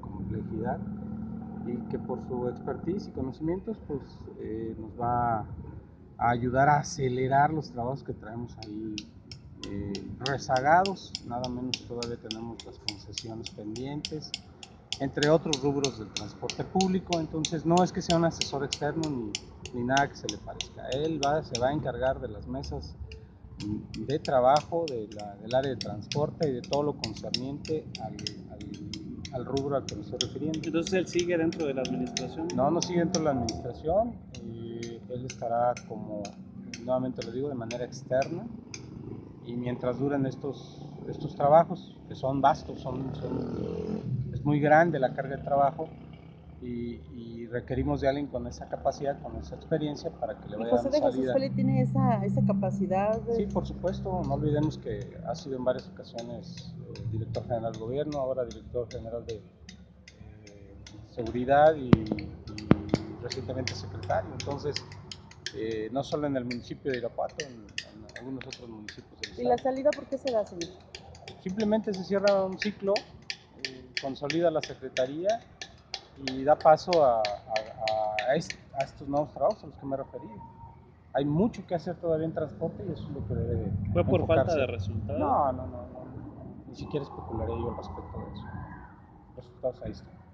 complejidad y que por su expertise y conocimientos pues eh, nos va a ayudar a acelerar los trabajos que traemos ahí eh, rezagados, nada menos todavía tenemos las concesiones pendientes, entre otros rubros del transporte público, entonces no es que sea un asesor externo ni, ni nada que se le parezca, él va, se va a encargar de las mesas de trabajo de la, del área de transporte y de todo lo concerniente al, al, al, rubro al que me estoy refiriendo. Entonces él sigue dentro de la administración. No, no sigue dentro de la administración, él estará como, nuevamente lo digo, de manera externa y mientras duren estos, estos trabajos, que son vastos, son, son, es muy grande la carga de trabajo, y, y, requerimos de alguien con esa capacidad, con esa experiencia para que le vaya José dando de Jesús Feli tiene esa, esa capacidad. De... Sí, por supuesto, no olvidemos que ha sido en varias ocasiones eh, director general del gobierno, ahora director general de eh, seguridad y, y, recientemente secretario. Entonces, eh, no solo en el municipio de Irapuato, en, en algunos otros municipios del ¿Y la salida por qué se da, señor? Simplemente se cierra un ciclo, eh, consolida la secretaría y da paso a, a, a, est a, estos nuevos trabajos a los que me referí. Hay mucho que hacer todavía en transporte y eso es lo que debe. ¿Fue por enfocarse. falta de resultados? No, no, no, no, Ni siquiera especularé yo al respecto de eso. Los resultados ahí están.